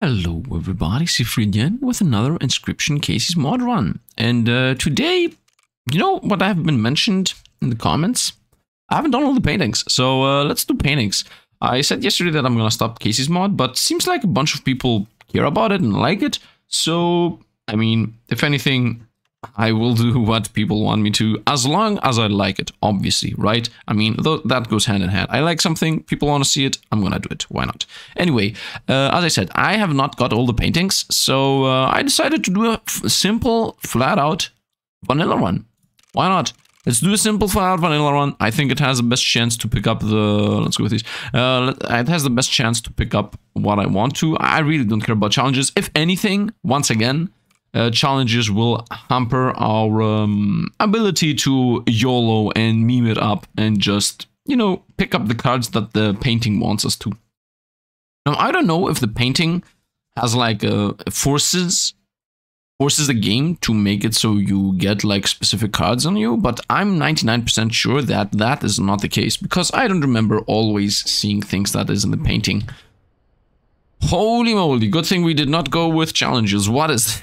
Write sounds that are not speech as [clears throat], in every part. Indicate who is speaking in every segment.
Speaker 1: Hello everybody, Sifridian with another Inscryption Kaycee's mod run. And uh, today, you know what I've been mentioned in the comments? I haven't done all the paintings, so uh, let's do paintings. I said yesterday that I'm gonna stop Kaycee's mod, but seems like a bunch of people care about it and like it. So, I mean, if anything, I will do what people want me to, as long as I like it, obviously, right? I mean, th that goes hand in hand. I like something, people want to see it, I'm gonna do it. Why not? Anyway, uh, as I said, I have not got all the paintings, so uh, I decided to do a simple, flat-out vanilla run. Why not? Let's do a simple flat-out vanilla run. I think it has the best chance to pick up the... Let's go with this. Uh, it has the best chance to pick up what I want to. I really don't care about challenges. If anything, once again, uh, challenges will hamper our um, ability to YOLO and meme it up and just, you know, pick up the cards that the painting wants us to. Now, I don't know if the painting has like uh, forces forces the game to make it so you get like specific cards on you, but I'm 99% sure that that is not the case because I don't remember always seeing things that is in the painting. Holy moly, good thing we did not go with challenges. What is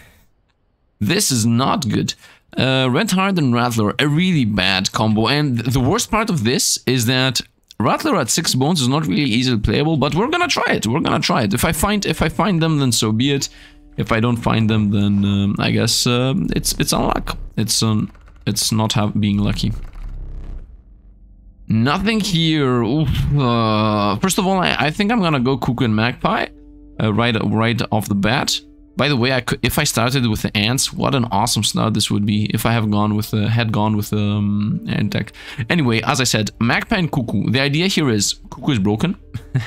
Speaker 1: this is not good. Uh, Red Hart and Rattler, a really bad combo. And the worst part of this is that Rattler at 6 bones is not really easily playable, but we're gonna try it. We're gonna try it. If I find if I find them, then so be it. If I don't find them, then um, I guess um, it's it's unluck. It's um, it's not have, being lucky. Nothing here. Uh, first of all, I, I, think I'm gonna go Cuckoo and Magpie uh, right right off the bat. By the way, I could, if I started with the ants, what an awesome start this would be if I have gone with the had gone with the um, ant deck. Anyway, as I said, Magpie and Cuckoo. The idea here is Cuckoo is broken,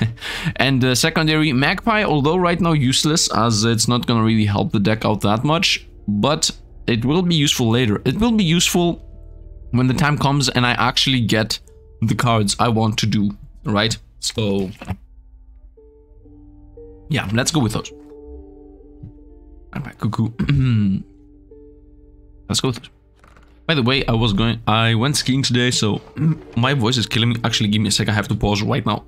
Speaker 1: [laughs] and uh, secondary Magpie, although right now useless as it's not gonna really help the deck out that much, but it will be useful later. It will be useful when the time comes and I actually get the cards I want to do. Right? So yeah, let's go with those. Alright, cuckoo. [clears throat] Let's go. By the way, I was going, I went skiing today, so my voice is killing me. Actually, give me a sec. I have to pause right now.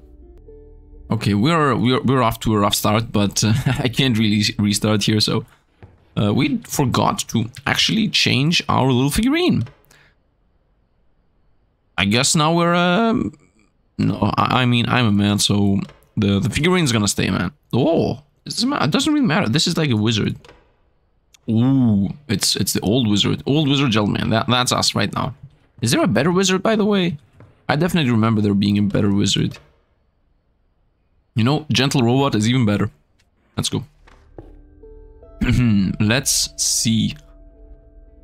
Speaker 1: Okay, we're we're we're off to a rough start, but uh, [laughs] I can't really restart here. So uh, we forgot to actually change our little figurine. I guess now we're um, no. I, I mean, I'm a man, so the the figurine's gonna stay, man. Oh, it doesn't really matter. This is like a wizard. Ooh, it's it's the old wizard. Old wizard gentleman. That, that's us right now. Is there a better wizard, by the way? I definitely remember there being a better wizard. You know, gentle robot is even better. Let's go. [clears throat] Let's see.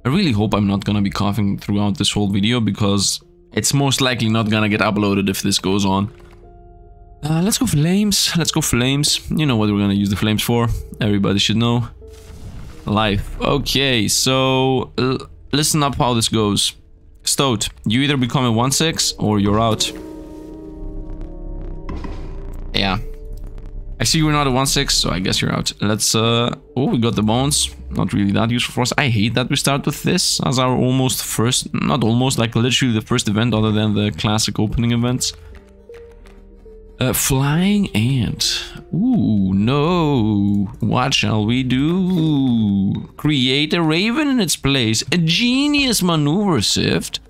Speaker 1: I really hope I'm not gonna be coughing throughout this whole video because it's most likely not gonna get uploaded if this goes on. Uh, let's go flames. Let's go flames. You know what we're gonna use the flames for. Everybody should know. Life. Okay, so listen up how this goes. Stoat, you either become a 1-6 or you're out. Yeah. I see you're not a 1-6, so I guess you're out. Let's, uh... Oh, we got the bones. Not really that useful for us. I hate that we start with this as our almost first... Not almost, like literally the first event other than the classic opening events. A flying ant. Ooh, no. What shall we do? Create a raven in its place. A genius maneuver, Sift.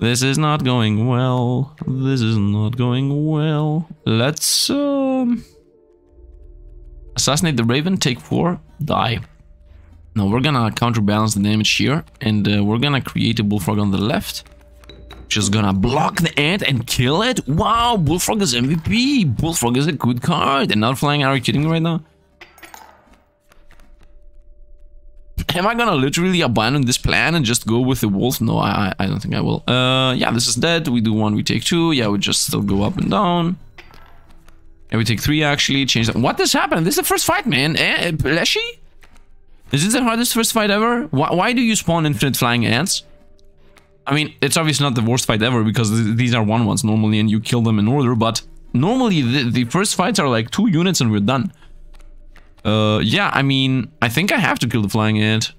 Speaker 1: This is not going well. This is not going well. Let's um, assassinate the raven, take four, die. Now we're gonna counterbalance the damage here, and uh, we're gonna create a bullfrog on the left. Just gonna block the ant and kill it? Wow, Bullfrog is MVP. Bullfrog is a good card. Not flying, are you kidding me right now? Am I gonna literally abandon this plan and just go with the wolf? No, I, I don't think I will. Uh, yeah, this is dead. We do one, we take two. Yeah, we just still go up and down. And we take three, actually. Change that. What has happened? This is the first fight, man. Eh, Leshy? Is this the hardest first fight ever? Why, why do you spawn infinite flying ants? I mean, it's obviously not the worst fight ever because th these are one ones normally and you kill them in order, but normally the, the first fights are like two units and we're done. Uh, yeah, I mean, I think I have to kill the flying ant.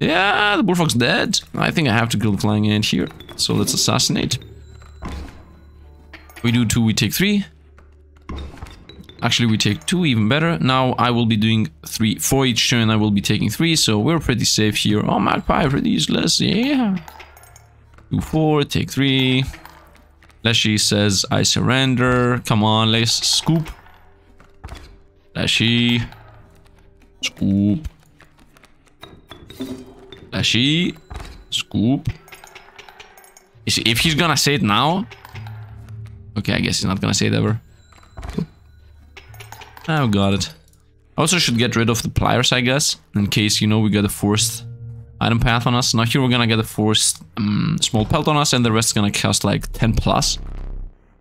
Speaker 1: Yeah, the bullfrog's dead. I think I have to kill the flying ant here. So let's assassinate. We do two, we take three. Actually, we take two, even better. Now I will be doing three. For each turn, I will be taking three, so we're pretty safe here. Oh, Magpie, pretty useless. Yeah. Two, four, take three. Leshy says, I surrender. Come on, let's scoop. Leshy. Scoop. Leshy. Scoop. Is, if he's gonna say it now... Okay, I guess he's not gonna say it ever. Oh, got it. I also should get rid of the pliers, I guess, in case, you know, we got a forced item path on us. Now here we're gonna get a forced um, small pelt on us, and the rest is gonna cost like 10 plus.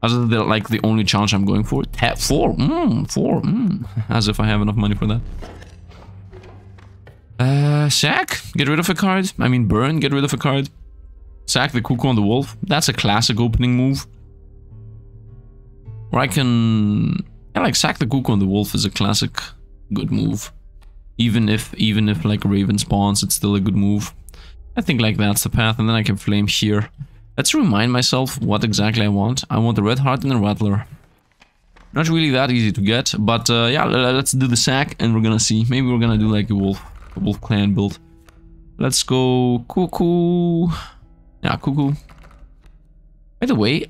Speaker 1: As the, like the only challenge I'm going for. Ta four, mm, four, mm. [laughs] As if I have enough money for that. Uh, sack, get rid of a card. I mean, burn, get rid of a card. Sack the cuckoo on the wolf. That's a classic opening move. Or I can yeah, like sack the cuckoo on the wolf is a classic good move. Even if even if like Raven spawns, it's still a good move. I think like that's the path, and then I can flame here. Let's remind myself what exactly I want. I want the red hart and the rattler. Not really that easy to get, but uh, yeah, let's do the sack and we're gonna see. Maybe we're gonna do like a wolf, a wolf clan build. Let's go cuckoo. Yeah, cuckoo. By the way,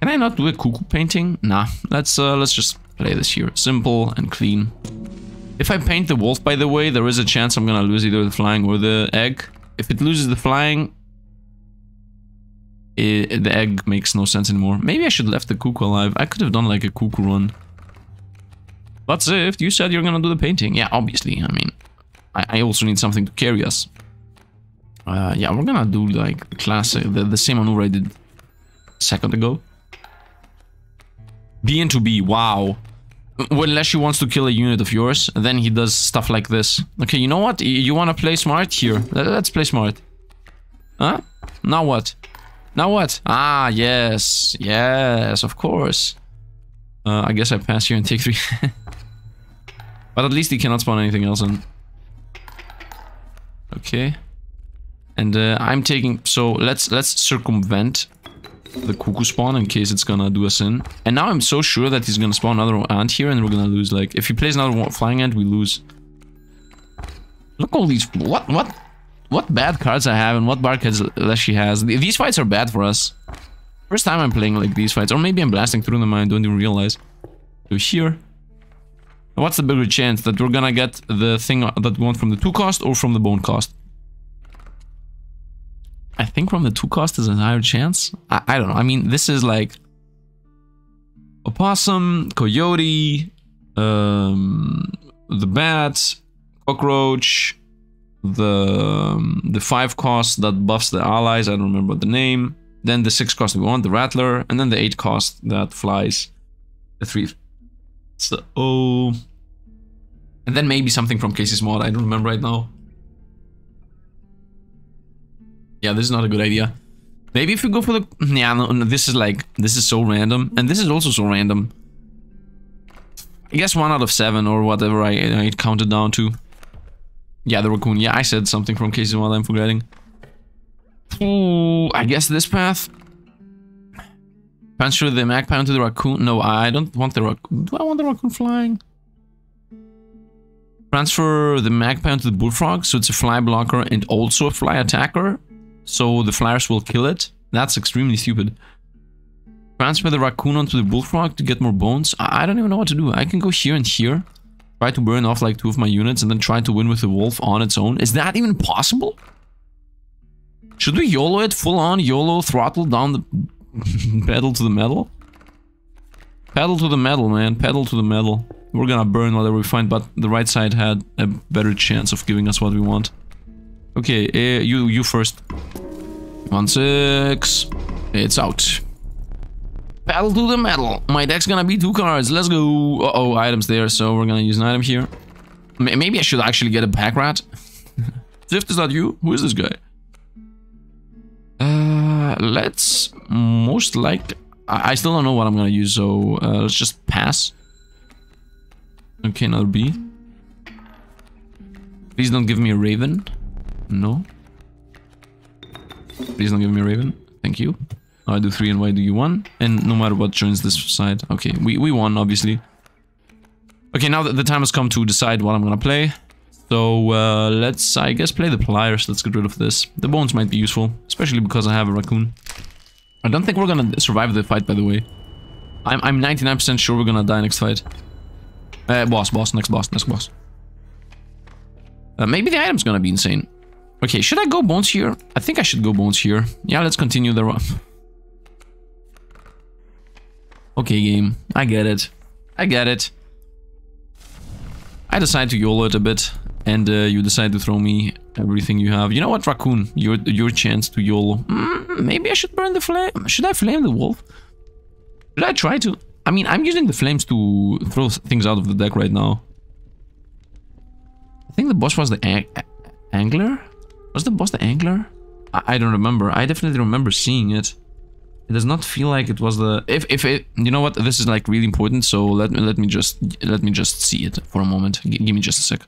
Speaker 1: can I not do a cuckoo painting? Nah, let's uh, let's just play this here. Simple and clean. If I paint the wolf, by the way, there is a chance I'm gonna lose either the flying or the egg. If it loses the flying, it, the egg makes no sense anymore. Maybe I should left the cuckoo alive. I could have done like a cuckoo run. But Zift, you said you're gonna do the painting. Yeah, obviously. I mean, I, I also need something to carry us. Uh, yeah, we're gonna do like the classic, the, the same maneuver I did a second ago. B into B, wow. When Leshy wants to kill a unit of yours, then he does stuff like this. Okay, you know what? You want to play smart? Here, let's play smart. Huh? Now what? Now what? Ah, yes. Yes, of course. Uh, I guess I pass here and take three. [laughs] but at least he cannot spawn anything else in. Okay. And uh, I'm taking... So let's let's circumvent the cuckoo spawn in case it's gonna do us in. And now I'm so sure that he's gonna spawn another ant here and we're gonna lose. Like, if he plays another flying ant, we lose. Look all these... What? What? What bad cards I have and what bad cards Leshy has. These fights are bad for us. First time I'm playing like these fights. Or maybe I'm blasting through them I don't even realize. So here... What's the bigger chance that we're gonna get the thing that we want from the 2 cost or from the bone cost? I think from the two cost is a higher chance. I, I don't know. I mean, this is like opossum, coyote, um, the bat, cockroach, the um, the five cost that buffs the allies. I don't remember the name. Then the six cost we want, the rattler, and then the eight cost that flies. The three. So, oh, and then maybe something from Kaycee's mod. I don't remember right now. Yeah, this is not a good idea. Maybe if we go for the... Yeah, no, no, this is like... This is so random. And this is also so random. I guess one out of seven or whatever I, I counted down to. Yeah, the raccoon. Yeah, I said something from Kaycee's while I'm forgetting. Ooh, I guess this path. Transfer the magpie onto the raccoon. No, I don't want the raccoon. Do I want the raccoon flying? Transfer the magpie onto the bullfrog, so it's a fly blocker and also a fly attacker so the flyers will kill it. That's extremely stupid. Transfer the raccoon onto the bullfrog to get more bones. I, don't even know what to do. I can go here and here. Try to burn off like two of my units and then try to win with the wolf on its own. Is that even possible? Should we YOLO it? Full on YOLO throttle down the [laughs] pedal to the metal? Pedal to the metal, man. Pedal to the metal. We're gonna burn whatever we find, but the right side had a better chance of giving us what we want. Okay, uh, you you first. One six. It's out. Battle to the metal. My deck's gonna be two cards. Let's go. Uh oh, items there. So we're gonna use an item here. M maybe I should actually get a pack rat. [laughs] Zift, is that you? Who is this guy? Uh, let's most like. I, I still don't know what I'm gonna use, so uh, let's just pass. Okay, another B. Please don't give me a raven. No. Please don't give me a raven. Thank you. I do three and why do you one? And no matter what joins this side. Okay, we, we won, obviously. Okay, now that the time has come to decide what I'm gonna play. So uh, let's, I guess, play the pliers. Let's get rid of this. The bones might be useful, especially because I have a raccoon. I don't think we're gonna survive the fight, by the way. I'm 99% sure we're gonna die next fight. Uh, boss, boss, next boss, next boss. Uh, maybe the item's gonna be insane. Okay, should I go bones here? I think I should go bones here. Yeah, let's continue the run. okay, game. I get it. I get it. I decide to YOLO it a bit, and uh, you decide to throw me everything you have. You know what, Raccoon? Your your chance to YOLO. Mm, maybe I should burn the flame. Should I flame the wolf? Should I try to? I mean, I'm using the flames to throw things out of the deck right now. I think the boss was the ang angler? Was the boss the angler? I, I don't remember. I definitely remember seeing it. It does not feel like it was the if if it you know what? This is like really important so let me let me just let me just see it for a moment. G give me just a sec.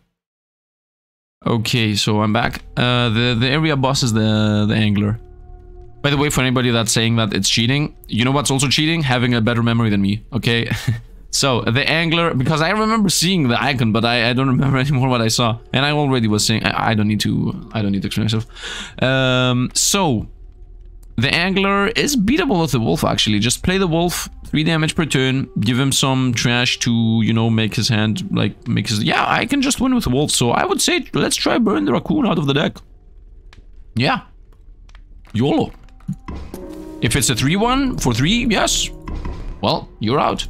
Speaker 1: Okay so I'm back. Uh the the area boss is the the angler. By the way for anybody that's saying that it's cheating you know what's also cheating? Having a better memory than me okay [laughs] so the angler because I remember seeing the icon but I, I don't [laughs] remember anymore what I saw and I already was saying I, I don't need to I don't need to explain myself um so the angler is beatable with the wolf actually. Just play the wolf, 3 damage per turn, give him some trash to, you know, make his hand, like, make his... Yeah, I can just win with the wolf, so I would say let's try burn the raccoon out of the deck. Yeah. YOLO. If it's a 3-1 for 3, yes. Well, you're out.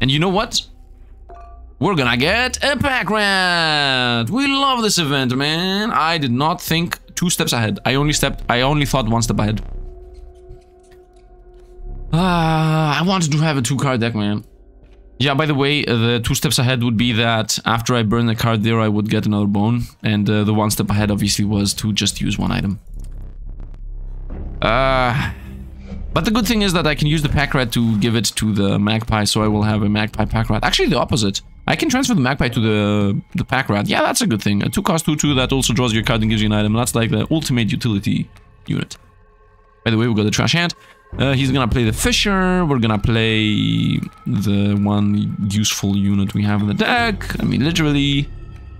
Speaker 1: And you know what? We're gonna get a pack rat! We love this event, man! I did not think two steps ahead. I only stepped, I only thought one step ahead. Ah, uh, I wanted to have a two card deck, man. Yeah, by the way, the two steps ahead would be that after I burn the card there, I would get another bone. And uh, the one step ahead obviously was to just use one item. Uh, but the good thing is that I can use the pack rat to give it to the magpie, so I will have a magpie pack rat. Actually, the opposite. I can transfer the magpie to the the pack rat. Yeah, that's a good thing. A two cost two two that also draws your card and gives you an item. That's like the ultimate utility unit. By the way, we got the trash hand. Uh, he's gonna play the fisher. We're gonna play the one useful unit we have in the deck. I mean, literally.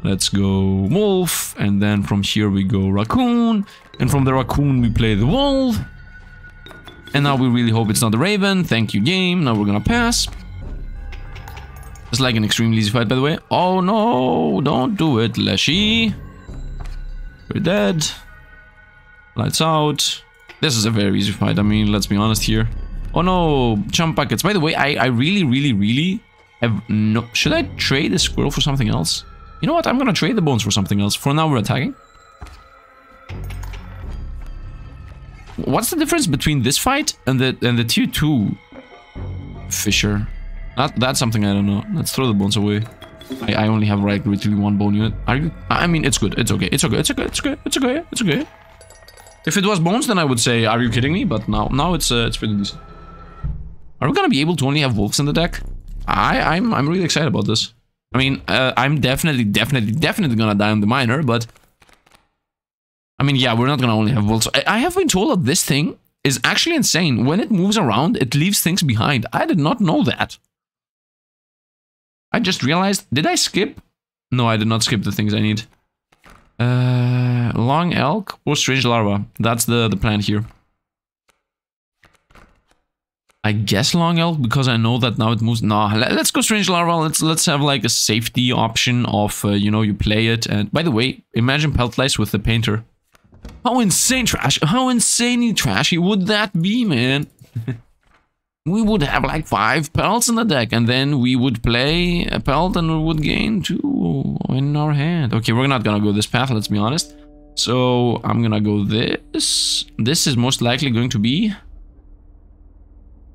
Speaker 1: Let's go wolf, and then from here we go raccoon, and from the raccoon we play the wolf. And now we really hope it's not the raven. Thank you, game. Now we're gonna pass. It's like an extremely easy fight, by the way. Oh no, don't do it, Leshy. We're dead. Lights out. This is a very easy fight, I mean, let's be honest here. Oh no, jump buckets. By the way, I, I really, really, really have no... Should I trade the squirrel for something else? You know what, I'm gonna trade the bones for something else. For now, we're attacking. What's the difference between this fight and the and the tier 2 Fisher? That, that's something I don't know. Let's throw the bones away. I, I only have right literally one bone unit. Are you? I mean, it's good. It's okay. It's okay. It's okay. It's okay. It's okay. It's okay. If it was bones, then I would say, are you kidding me? But now, now it's uh, it's pretty decent. Are we gonna be able to only have wolves in the deck? I I'm I'm really excited about this. I mean, uh, I'm definitely, definitely, definitely gonna die on the miner, but I mean, yeah, we're not gonna only have wolves. I, have been told that this thing is actually insane. When it moves around, it leaves things behind. I did not know that. I just realized, did I skip? No, I did not skip the things I need. Uh, long elk or strange larva. That's the, the plan here. I guess long elk because I know that now it moves. Nah, let's go strange larva. Let's let's have like a safety option of uh, you know you play it. And by the way, imagine pelt lice with the painter. How insane trash! How insanely trashy would that be, man? [laughs] we would have like five pelts in the deck, and then we would play a pelt and we would gain two in our hand. Okay, we're not gonna go this path, let's be honest. So I'm gonna go this. This is most likely going to be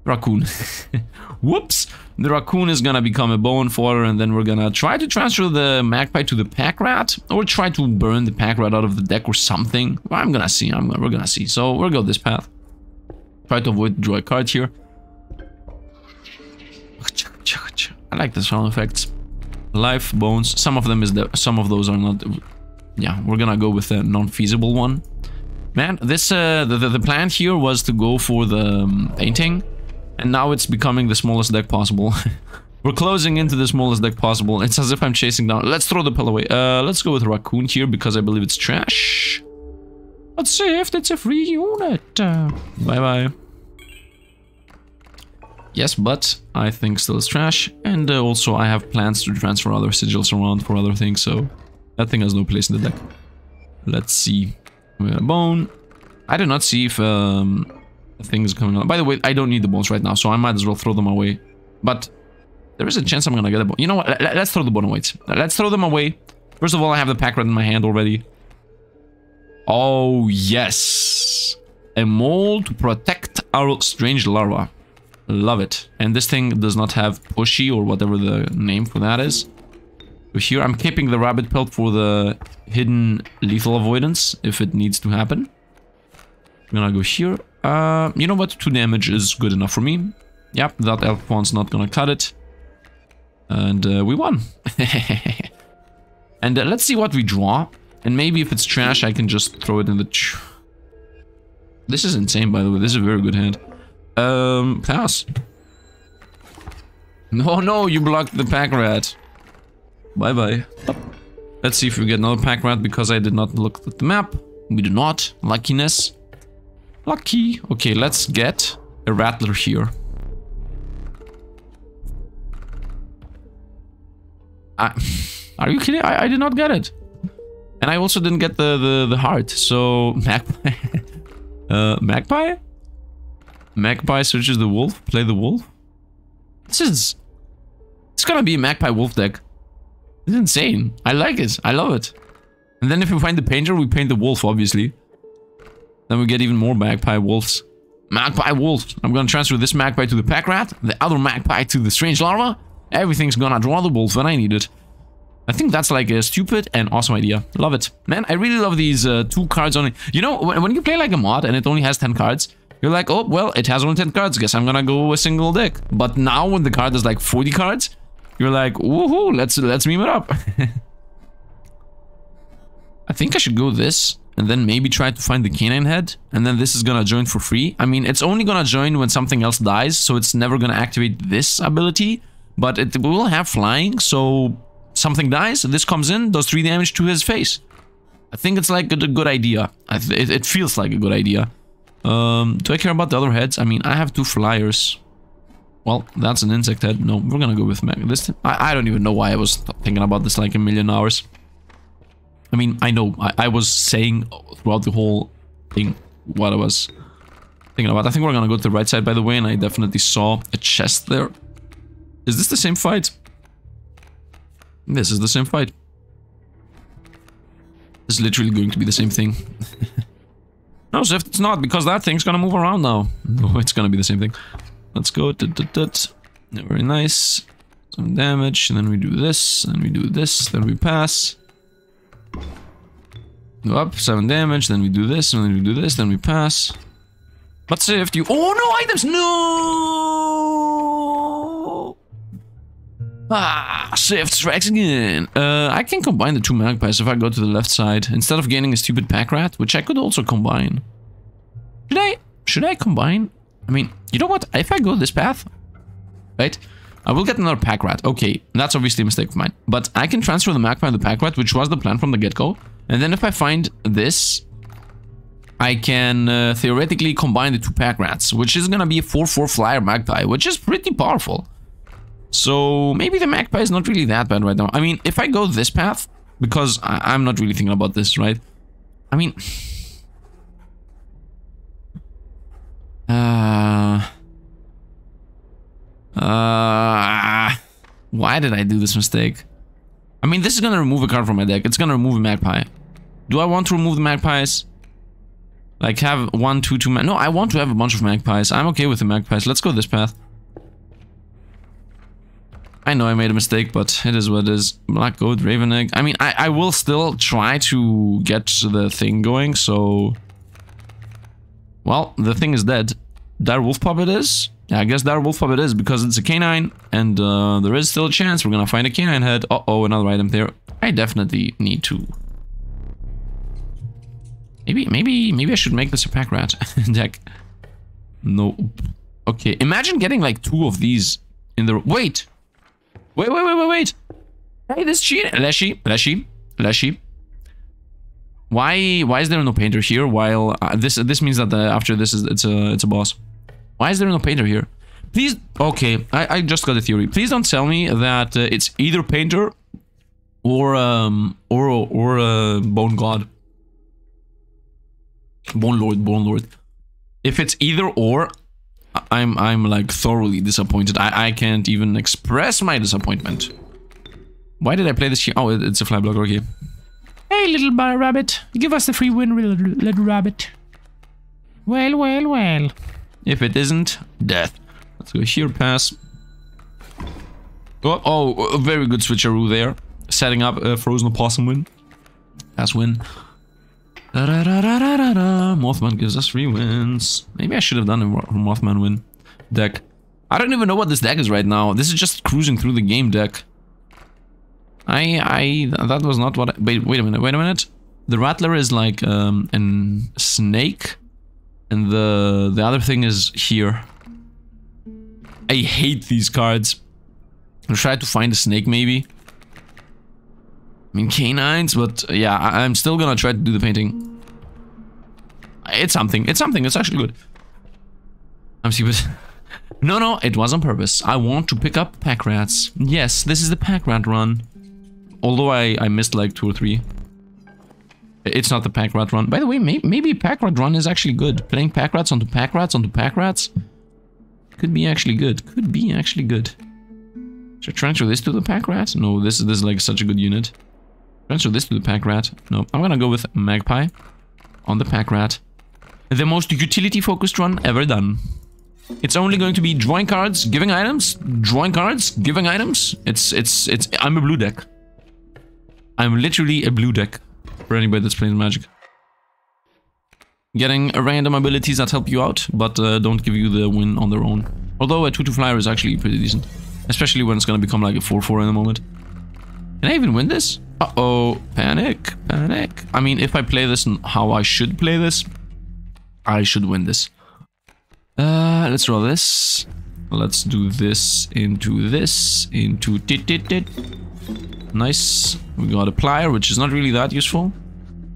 Speaker 1: raccoon. [laughs] Whoops! The raccoon is gonna become a bone fodder, and then we're gonna try to transfer the magpie to the pack rat, or try to burn the pack rat out of the deck or something. I'm gonna see. I'm we're gonna see. So we'll go this path. Try to avoid draw a card here. I like the sound effects. Life, bones, some of them is the some of those are not yeah, we're gonna go with a non-feasible one. Man, this uh the, the, the plan here was to go for the um, painting and now it's becoming the smallest deck possible. [laughs] We're closing into the smallest deck possible. It's as if I'm chasing down. Let's throw the pill away. Uh, let's go with Raccoon here because I believe it's trash. Let's see if it's a free unit. Uh, bye bye. Yes, but I think still it's trash. And uh, also I have plans to transfer other sigils around for other things, so that thing has no place in the deck. Let's see. We got a bone. I do not see if um, things coming on. By the way, I don't need the bones right now, so I might as well throw them away. But there is a chance I'm gonna get a bone. You know what? Let's throw the bone away. Let's throw them away. First of all, I have the pack rat in my hand already. Oh, yes. A mole to protect our strange larva. Love it. And this thing does not have pushy or whatever the name for that is. So here I'm keeping the rabbit pelt for the hidden lethal avoidance if it needs to happen. I'm gonna go here. Uh, you know what? Two damage is good enough for me. Yep, that elk fawn's not gonna cut it. And uh, we won. [laughs] and uh, let's see what we draw. And maybe if it's trash, I can just throw it in the... this is insane, by the way. This is a very good hand. Um, pass. No, no, you blocked the pack rat. Bye-bye. Let's see if we get another pack rat because I did not look at the map. We do not. Luckiness. Lucky. Okay, let's get a rattler here. I, [laughs] are you kidding? I, I did not get it. And I also didn't get the, the, the heart. So, [laughs] magpie. uh, magpie? Magpie searches the wolf. Play the wolf. This is... It's gonna be a magpie wolf deck. It's insane. I like it. I love it. And then if we find the painter, we paint the wolf, obviously. Then we get even more magpie wolves. Magpie wolves. I'm gonna transfer this magpie to the pack rat, the other magpie to the strange larva. Everything's gonna draw the wolf when I need it. I think that's like a stupid and awesome idea. Love it. Man, I really love these uh, two cards only. You know, when, you play like a mod and it only has 10 cards, you're like, oh, well, it has only 10 cards. Guess I'm gonna go a single deck. But now when the card is like 40 cards, you're like, woohoo, let's, let's meme it up. [laughs] I think I should go this and then maybe try to find the canine head and then this is gonna join for free. I mean, it's only gonna join when something else dies, so it's never gonna activate this ability, but it will have flying, so something dies, this comes in, does 3 damage to his face. I think it's like a, good idea. It, it, feels like a good idea. Um, do I care about the other heads? I mean, I have two flyers. Well, that's an insect head. No, we're gonna go with Meg. This, I, I don't even know why I was thinking about this like a million hours. I mean, I know, I, I was saying throughout the whole thing what I was thinking about. I think we're gonna go to the right side, by the way, and I definitely saw a chest there. Is this the same fight? This is the same fight. It's literally going to be the same thing. [laughs] no, Zift, it's not, because that thing's gonna move around now. No, [laughs] it's gonna be the same thing. Let's go. Very nice. Some damage, and then we do this, and we do this, then we pass. Up, 7 damage, then we do this, and then we do this, then we pass. But Zift, you- Oh, no items! No! Ah, Zift strikes again. Uh, I can combine the two magpies if I go to the left side, instead of gaining a stupid pack rat, which I could also combine. Should I? Should I combine? I mean, you know what? If I go this path, right? I will get another pack rat. Okay, that's obviously a mistake of mine. But I can transfer the magpie and the pack rat, which was the plan from the get-go. And then if I find this, I can uh, theoretically combine the two pack rats, which is gonna be a 4-4 flyer magpie, which is pretty powerful. So maybe the magpie is not really that bad right now. I mean, if I go this path, because I I'm not really thinking about this, right? I mean... [sighs] Uh... Uh... Why did I do this mistake? I mean, this is gonna remove a card from my deck. It's gonna remove a magpie. Do I want to remove the magpies? Like have one, two, two No, I want to have a bunch of magpies. I'm okay with the magpies. Let's go this path. I know I made a mistake, but it is what it is. Black Goat, Raven Egg. I mean, I, I will still try to get the thing going, so... Well, the thing is dead. Dire Wolf Puppet is? Yeah, I guess Dire Wolf Puppet is, because it's a canine, and uh, there is still a chance we're gonna find a canine head. Uh-oh, another item there. I definitely need to... Maybe, maybe, maybe I should make this a pack rat [laughs] deck. No. Okay, imagine getting like two of these in the... Wait! Wait, wait, wait, wait, wait. Hey, this cheat. Leshy, Leshy, Leshy. Why, why is there no painter here? While uh, this, this means that the, after this is it's a, it's a boss. Why is there no painter here? Please, okay, I, I just got a theory. Please don't tell me that uh, it's either painter or um or or uh, bone god. Bone lord, bone lord. If it's either or, I'm I'm like thoroughly disappointed. I I can't even express my disappointment. Why did I play this here? Oh, it's a fly blocker. Okay.
Speaker 2: Hey, little rabbit, give us the free win, little rabbit. Well, well, well.
Speaker 1: If it isn't, death. Let's go here, pass. Oh, oh, very good switcheroo there. Setting up a frozen opossum win. Pass win. Da -da -da Mothman gives us three wins. Maybe I should have done a Mothman win deck. I don't even know what this deck is right now. This is just cruising through the game deck. I, I, that was not what I, wait, wait a minute, wait a minute. The Rattler is like um, snake and the, the other thing is here. I hate these cards. I'll try to find a snake maybe. I mean canines, but uh, yeah, I am still gonna try to do the painting. It's something, it's something, it's actually good. I'm stupid. [laughs] no, no, it was on purpose. I want to pick up pack rats. Yes, this is the pack rat run. Although I, I missed like two or three. It's not the pack rat run. By the way, may maybe pack rat run is actually good. Playing pack rats onto pack rats onto pack rats could be actually good. Could be actually good. Should I transfer this to the pack rat? No, this, this is like such a good unit. Transfer this to the pack rat. No, I'm gonna go with magpie on the pack rat. The most utility focused run ever done. It's only going to be drawing cards, giving items, drawing cards, giving items. It's, it's, it's, I'm a blue deck. I'm literally a blue deck for anybody that's playing Magic. Getting random abilities that help you out, but uh, don't give you the win on their own. Although a 2-2 flyer is actually pretty decent. Especially when it's gonna become like a 4-4 in a moment. Can I even win this? Uh-oh. Panic. Panic. I mean, if I play this and how I should play this, I should win this. Uh, let's roll this. Let's do this into this, into tit. Nice. We got a plier, which is not really that useful.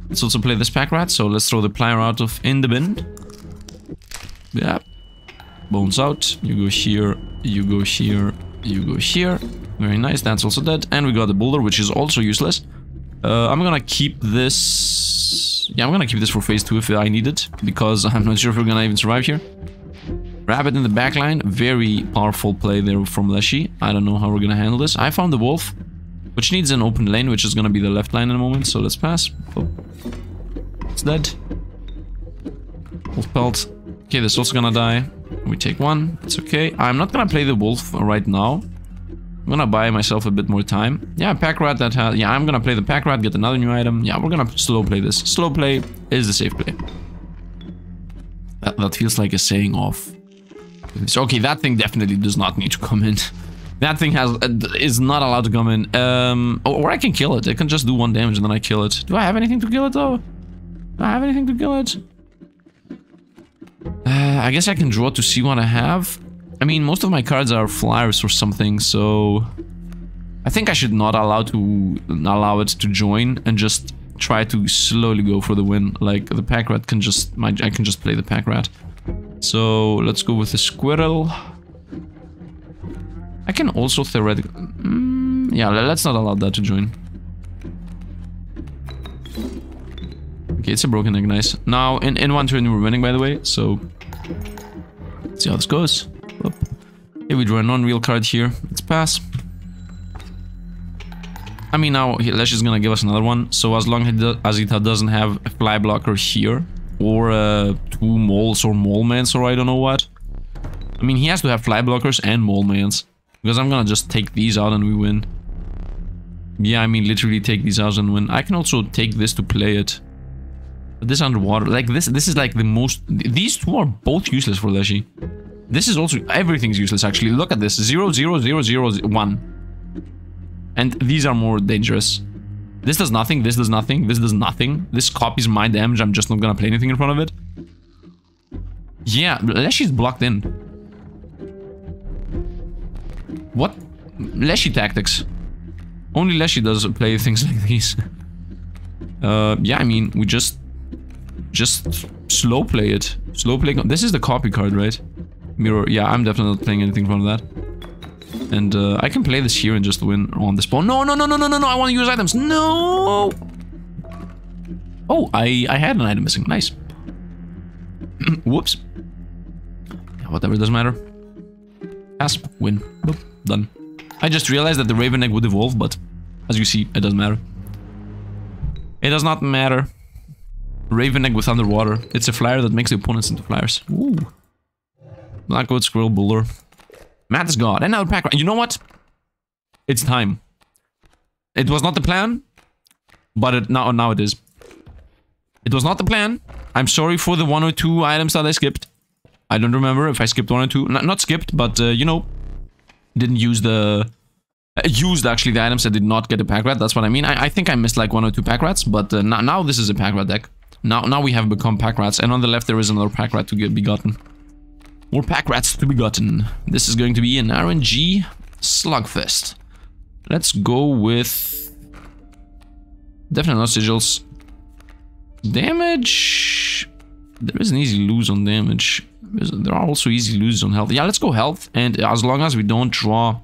Speaker 1: Let's also play this pack rat, so let's throw the plier out of in the bin. Yeah. Bones out. You go here, you go here, you go here. Very nice, that's also dead. And we got the boulder, which is also useless. Uh, I'm gonna keep this... Yeah, I'm gonna keep this for phase 2 if I need it, because [laughs] I'm not sure if we're gonna even survive here. Rabbit in the backline, very powerful play there from Leshy. I don't know how we're gonna handle this. I found the wolf, which needs an open lane, which is gonna be the left line in a moment, so let's pass. Oh. It's dead. Wolf pelt. Okay, this also gonna die. We take one. It's okay. I'm not gonna play the wolf right now. I'm gonna buy myself a bit more time. Yeah, pack rat that has... Yeah, I'm gonna play the pack rat, get another new item. Yeah, we're gonna slow play this. Slow play is the safe play. That, that feels like a saying off. Okay, that thing definitely does not need to come in. [laughs] That thing has uh, is not allowed to come in. Um, or I can kill it. It can just do one damage and then I kill it. Do I have anything to kill it though? Do I have anything to kill it? Uh, I guess I can draw to see what I have. I mean, most of my cards are flyers or something, so... I think I should not allow to allow it to join and just try to slowly go for the win. Like, the pack rat can just... My, I can just play the pack rat. So, let's go with the squirrel. I can also theoretically... Mm, yeah, let's not allow that to join. Okay, it's a broken egg, nice. Now, in, in one turn we're winning, by the way, so... Let's see how this goes. Up. Okay, we draw a non-real card here. Let's pass. I mean, now Lesh is gonna give us another one. So as long as it doesn't have a fly blocker here, or uh, two moles or mole mans or I don't know what. I mean, he has to have fly blockers and mole mans. Because I'm gonna just take these out and we win. Yeah, I mean, literally take these out and win. I can also take this to play it. But this underwater, like this, this is like the most... These two are both useless for Leshy. This is also... Everything's useless, actually. Look at this. 0, 0, 0, 0, 1. And these are more dangerous. This does nothing, this does nothing, this does nothing. This copies my damage, I'm just not gonna play anything in front of it. Yeah, Leshy's blocked in. What? Leshy tactics. Only Leshy does play things [laughs] like these. uh, yeah, I mean, we just... Just slow play it. Slow play... This is the copy card, right? Mirror. Yeah, I'm definitely not playing anything from that. And uh, I can play this here and just win on the spawn. No, no, no, no, no, no, no, I want to use items. No! Oh, I, I had an item missing. Nice. [clears throat] Whoops. Whatever, doesn't matter. Pass, win. Boop, done. I just realized that the Raven Egg would evolve, but as you see, it doesn't matter. It does not matter. Raven Egg with underwater. It's a flyer that makes the opponents into flyers. Ooh. Blackwood Squirrel Buller. Matt is God. And now pack. You know what? It's time. It was not the plan, but it now now it is. It was not the plan. I'm sorry for the one or two items that I skipped. I don't remember if I skipped one or two. Not, not skipped, but uh, you know, didn't use the uh, used actually the items that did not get a pack rat. That's what I mean. I, I think I missed like one or two pack rats, but uh, now, now this is a pack rat deck. Now now we have become pack rats, and on the left there is another pack rat to get, be gotten. More pack rats to be gotten. This is going to be an RNG slugfest. Let's go with... Definitely not sigils. Damage... There is an easy lose on damage. There are also easy loses on health. Yeah, let's go health. And as long as we don't draw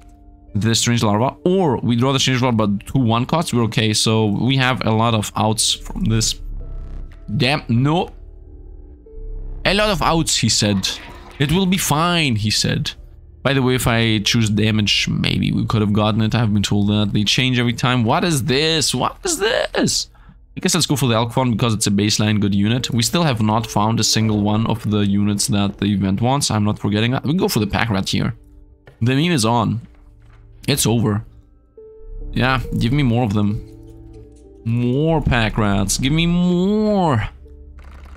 Speaker 1: the strange larva, or we draw the strange larva but two one costs, we're okay. So we have a lot of outs from this. Damn, no. A lot of outs, he said. It will be fine, he said. By the way, if I choose damage, maybe we could have gotten it. I've been told that they change every time. What is this? What is this? I guess let's go for the Elk because it's a baseline good unit. We still have not found a single one of the units that the event wants. I'm not forgetting that. We go for the Pack Rat here. The meme is on. It's over. Yeah, give me more of them. More Pack Rats. Give me more.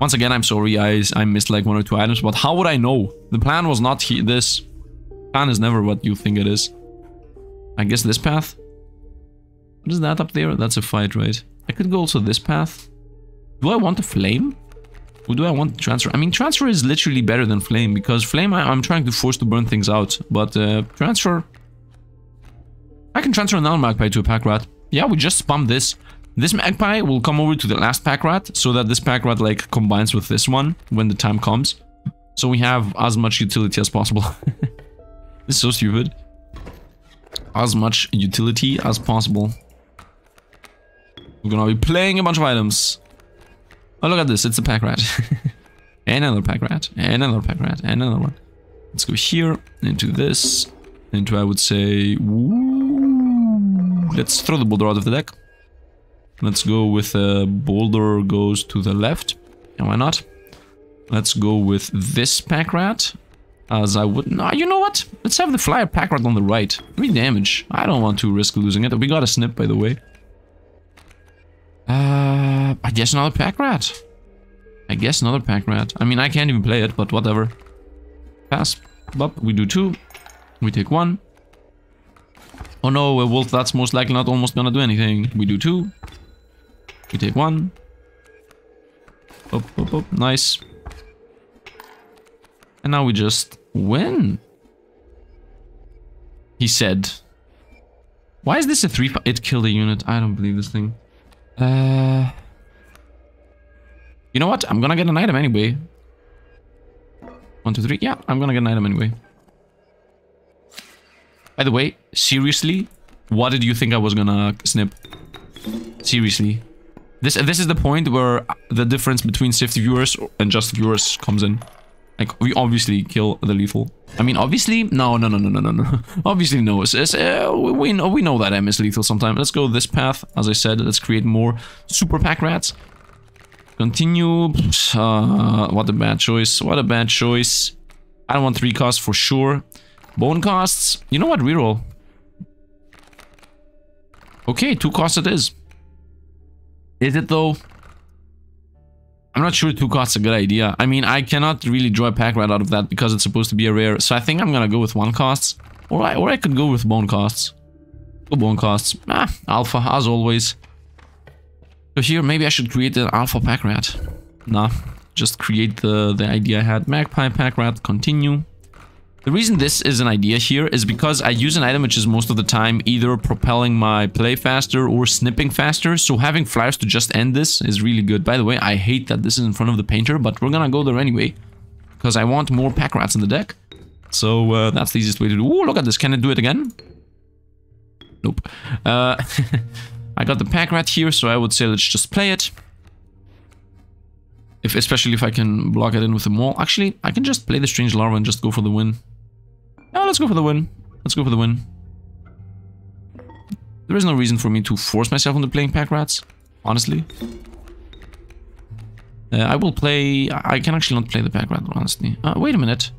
Speaker 1: Once again, I'm sorry I, I missed like one or two items, but how would I know? The plan was not he this. Plan is never what you think it is. I guess this path? What is that up there? That's a fight, right? I could go also this path. Do I want a flame? Or do I want transfer? I mean, transfer is literally better than flame, because flame I, am trying to force to burn things out, but uh, transfer... I can transfer another magpie to a pack rat. Yeah, we just spam this. This magpie will come over to the last pack rat so that this pack rat like combines with this one when the time comes. So we have as much utility as possible. [laughs] this is so stupid. As much utility as possible. We're gonna be playing a bunch of items. Oh, look at this. It's a pack rat. [laughs] and another pack rat. And another pack rat. And another one. Let's go here. Into this. Into, I would say... Woo, let's throw the boulder out of the deck. Let's go with a uh, boulder goes to the left. And why not? Let's go with this pack rat. As I would... No, you know what? Let's have the flyer pack rat on the right. Three damage. I don't want to risk losing it. We got a snip, by the way. Uh, I guess another pack rat. I guess another pack rat. I mean, I can't even play it, but whatever. Pass. But we do two. We take one. Oh no, a wolf that's most likely not almost gonna do anything. We do two. We take one. Up, up, up. Nice. And now we just win. He said. Why is this a three? It killed a unit. I don't believe this thing. Uh. You know what? I'm gonna get an item anyway. One, two, three. Yeah, I'm gonna get an item anyway. By the way, seriously, what did you think I was gonna snip? Seriously. This this is the point where the difference between safety viewers and just viewers comes in. Like, we obviously kill the lethal. I mean, obviously? No, no, no, no, no, no, no. [laughs] obviously, no. It's, it's, uh, we, know, we know that M is lethal sometimes. Let's go this path. As I said, let's create more super pack rats. Continue. Uh, what a bad choice. What a bad choice. I don't want three costs for sure. Bone costs. You know what? Reroll. Okay, two costs it is. Is it though? I'm not sure two costs a good idea. I mean, I cannot really draw a pack rat out of that because it's supposed to be a rare. So I think I'm gonna go with one costs. Or I, or I could go with bone costs. Go bone costs. Ah, alpha, as always. So here, maybe I should create an alpha pack rat. Nah, just create the, the idea I had. Magpie pack rat, continue. The reason this is an idea here is because I use an item which is most of the time either propelling my play faster or snipping faster. So having flyers to just end this is really good. By the way, I hate that this is in front of the painter, but we're gonna go there anyway. Because I want more pack rats in the deck. So uh, that's the easiest way to do. Oh, look at this. Can it do it again? Nope. Uh, [laughs] I got the pack rat here, so I would say let's just play it. If, especially if I can block it in with the maul. Actually, I can just play the strange larva and just go for the win. No, let's go for the win. Let's go for the win. There is no reason for me to force myself into playing pack rats, honestly. Uh, I will play... I can actually not play the pack rat, honestly. Uh, wait a minute.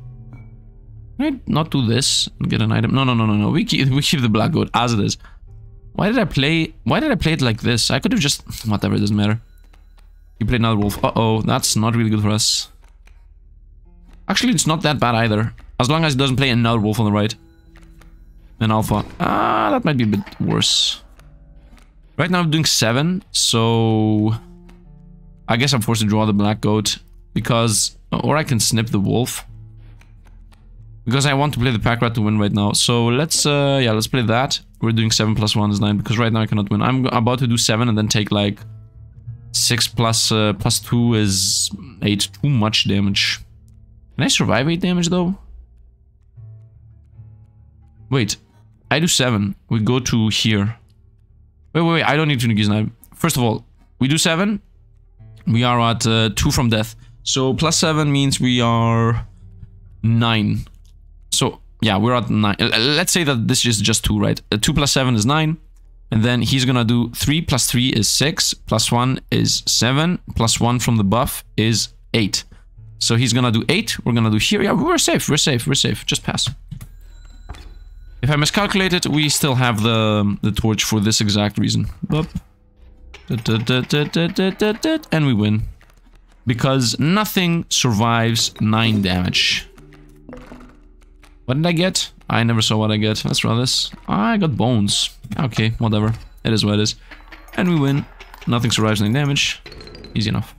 Speaker 1: Can I not do this and get an item? No, no, no, no, no. We keep, [laughs] we keep the black goat as it is. Why did I play... Why did I play it like this? I could have just... [laughs] Whatever, it doesn't matter. You played another wolf. Uh-oh, that's not really good for us. Actually, it's not that bad either. As long as it doesn't play another wolf on the right. And alpha. Ah, that might be a bit worse. Right now I'm doing 7, so... I guess I'm forced to draw the black goat. Because... Or I can snip the wolf. Because I want to play the pack rat to win right now. So let's... Uh, yeah, let's play that. We're doing 7 plus 1 is 9. Because right now I cannot win. I'm about to do 7 and then take like... 6 plus, uh, plus 2 is 8. Too much damage. Can I survive 8 damage though? Wait, I do 7. We go to here. Wait, wait, wait, I don't need to negate now. First of all, we do 7. We are at uh, 2 from death. So plus 7 means we are 9. So, yeah, we're at 9. Let's say that this is just 2, right? Uh, 2 plus 7 is 9. And then he's gonna do 3 plus 3 is 6. Plus 1 is 7. Plus 1 from the buff is 8. So he's gonna do 8. We're gonna do here. Yeah, we're safe. We're safe. We're safe. Just pass. If I miscalculated, we still have the, the torch for this exact reason. And we win. Because nothing survives 9 damage. What did I get? I never saw what I get. Let's try this. I got bones. Okay, whatever. It is what it is. And we win. Nothing 9 damage. Easy enough.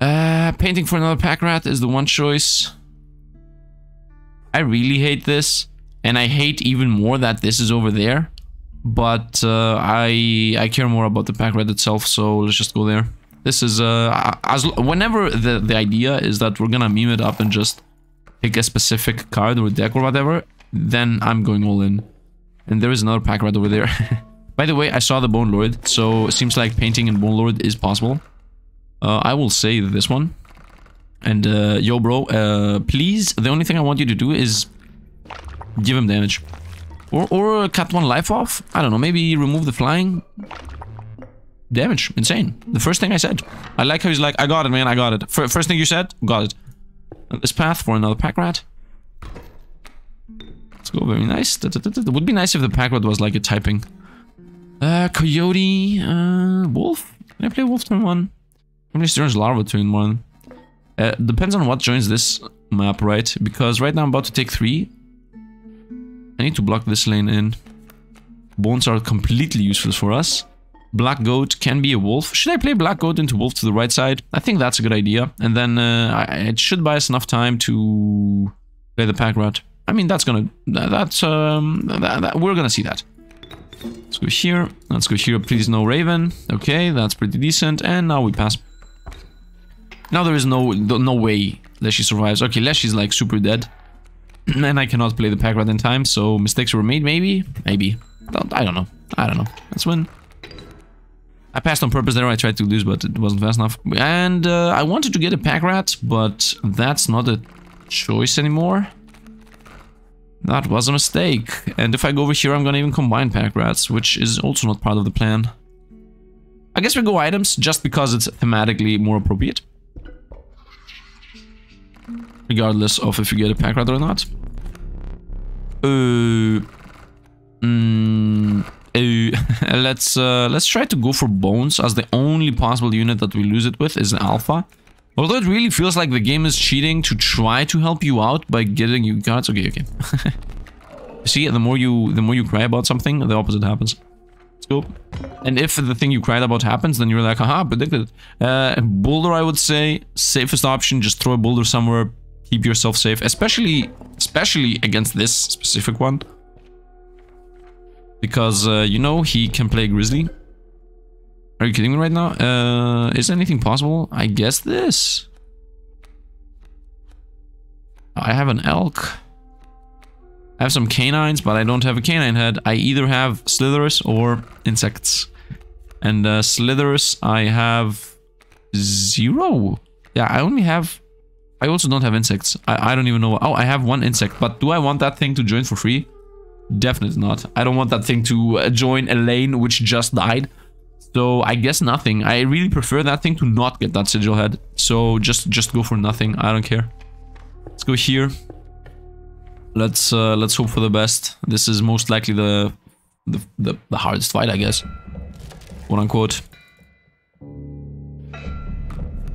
Speaker 1: Uh, painting for another pack rat is the one choice. I really hate this. And I hate even more that this is over there. But uh, I I care more about the pack rat itself, so let's just go there. This is uh as whenever the the idea is that we're gonna meme it up and just pick a specific card or deck or whatever, then I'm going all in. And there is another pack rat over there. [laughs] By the way, I saw the Bone Lord, so it seems like painting in Bone Lord is possible. Uh, I will say this one. And uh, yo bro, uh, please, the only thing I want you to do is give him damage. Or, or cut one life off. I don't know, maybe remove the flying. Damage, insane. The first thing I said. I like how he's like, I got it, man, I got it. F first thing you said, got it. This path for another pack rat. Let's go, very nice. It would be nice if the pack rat was like a typing. Uh, coyote, uh, wolf? Can I play wolf turn one? How many turns larva turn one? Uh, depends on what joins this map, right? Because right now I'm about to take three. I need to block this lane in. Bones are completely useless for us. Black Goat can be a wolf. Should I play Black Goat into wolf to the right side? I think that's a good idea. And then uh, it should buy us enough time to play the pack rat. I mean, that's gonna... That's... Um, that, that, we're gonna see that. Let's go here. Let's go here. Please no Raven. Okay, that's pretty decent. And now we pass. Now there is no no way that she survives. Okay, Leshy's like super dead. [clears throat] and I cannot play the pack rat in time, so mistakes were made, maybe? Maybe. I don't know. I don't know. Let's win. I passed on purpose there, I tried to lose, but it wasn't fast enough. And uh, I wanted to get a pack rat, but that's not a choice anymore. That was a mistake. And if I go over here, I'm gonna even combine pack rats, which is also not part of the plan. I guess we go items, just because it's thematically more appropriate regardless of if you get a pack rat or not. Uh, mm, [laughs] let's uh, let's try to go for bones as the only possible unit that we lose it with is an alpha. Although it really feels like the game is cheating to try to help you out by getting you cards. Okay, okay. [laughs] See, the more you the more you cry about something, the opposite happens. Let's go. And if the thing you cried about happens, then you're like, haha, predicted. Uh, boulder, I would say, safest option. Just throw a boulder somewhere Keep yourself safe, especially especially against this specific one. Because, uh, you know, he can play Grizzly. Are you kidding me right now? Uh, is anything possible? I guess this. I have an elk. I have some canines, but I don't have a canine head. I either have slitherus or insects. And uh, slitherus, I have zero. Yeah, I only have... I also don't have insects. I, I don't even know... Oh, I have one insect, but do I want that thing to join for free? Definitely not. I don't want that thing to uh, join a lane which just died. So I guess nothing. I really prefer that thing to not get that sigil head. So just just go for nothing. I don't care. Let's go here. Let's uh, let's hope for the best. This is most likely the the the, the hardest fight, I guess, quote unquote.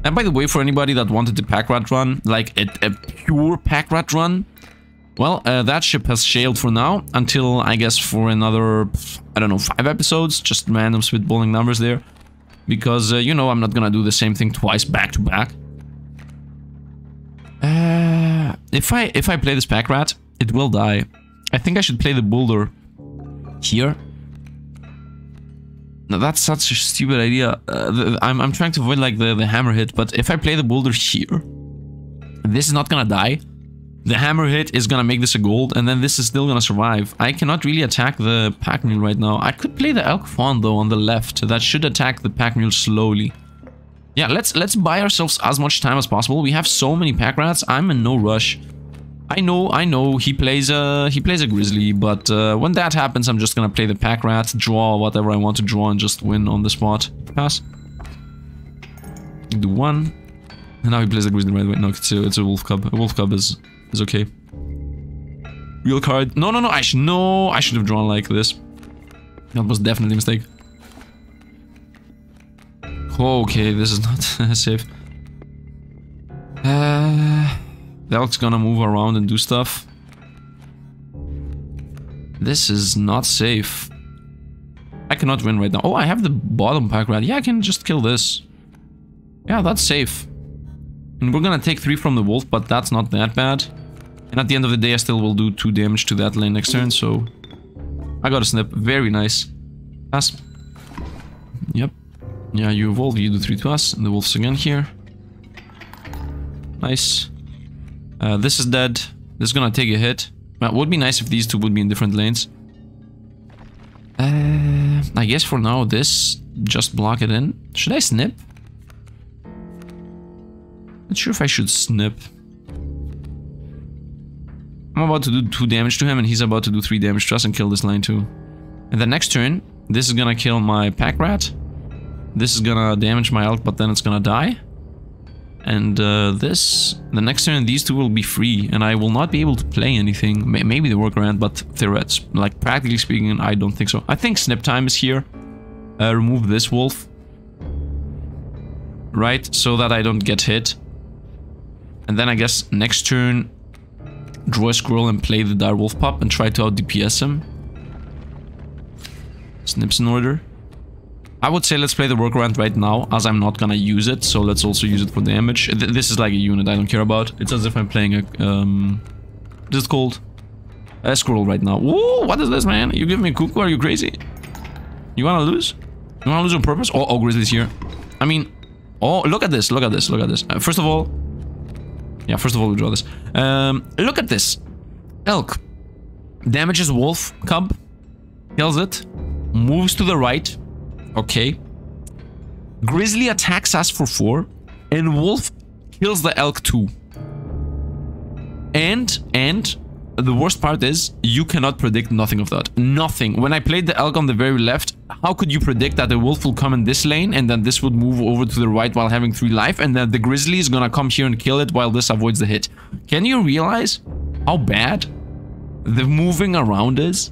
Speaker 1: And by the way, for anybody that wanted the pack rat run, like a, a pure pack rat run, well, uh, that ship has sailed for now until I guess for another I don't know five episodes, just random spitballing numbers there, because uh, you know I'm not gonna do the same thing twice back to back. Uh, if I if I play this pack rat, it will die. I think I should play the boulder here. Now that's such a stupid idea. Uh, the, I'm I'm trying to avoid like the the hammer hit, but if I play the boulder here, this is not gonna die. The hammer hit is gonna make this a gold, and then this is still gonna survive. I cannot really attack the pack mule right now. I could play the elk fawn though on the left. That should attack the pack mule slowly. Yeah, let's let's buy ourselves as much time as possible. We have so many pack rats. I'm in no rush. I know, I know, he plays a he plays a grizzly, but uh, when that happens, I'm just gonna play the pack rat, draw whatever I want to draw, and just win on the spot. Pass. Do one, and now he plays a grizzly right away. No, it's a, it's a wolf cub. A wolf cub is is okay. Real card. No, no, no. I should no. I should have drawn like this. That was definitely a mistake. Okay, this is [laughs] not safe. Uh, the elk's gonna move around and do stuff. This is not safe. I cannot win right now. Oh, I have the bottom pack rat. Yeah, I can just kill this. Yeah, that's safe. And we're gonna take three from the wolf, but that's not that bad. And at the end of the day, I still will do two damage to that lane next turn, so... I got a snip. Very nice. Pass. Yep. Yeah, you evolve, you do three to us, and the wolves again here. Nice. Uh, this is dead. This is gonna take a hit. Well, would be nice if these two would be in different lanes. Uh, I guess for now this, just block it in. Should I snip? Not sure if I should snip. I'm about to do 2 damage to him and he's about to do 3 damage to us and kill this line too. And the next turn, this is gonna kill my pack rat. This is gonna damage my elk, but then it's gonna die. And uh, this, the next turn, these two will be free, and I will not be able to play anything. Maybe the workaround, but theoretically, like practically speaking, I don't think so. I think snip time is here. Uh, remove this wolf. Right, so that I don't get hit. And then I guess next turn, draw a squirrel and play the dire wolf pup and try to out DPS him. Snips in order. I would say let's play the workaround right now, as I'm not gonna use it, so let's also use it for damage. Th this is like a unit I don't care about. It's as if I'm playing a, um... What is it called? A squirrel right now. Whoa, what is this, man? You give me a cuckoo? Are you crazy? You wanna lose? You wanna lose on purpose? Oh, oh, Grizzly's here. I mean... Oh, look at this, look at this, look at this. Uh, first of all... Yeah, first of all, we draw this. Um, look at this. Elk. Damages wolf cub. Kills it. Moves to the right. Okay. Grizzly attacks us for 4. And Wolf kills the elk too. And, and, the worst part is, you cannot predict nothing of that. Nothing. When I played the elk on the very left, how could you predict that the wolf will come in this lane and then this would move over to the right while having 3 life and then the grizzly is gonna come here and kill it while this avoids the hit? Can you realize how bad the moving around is?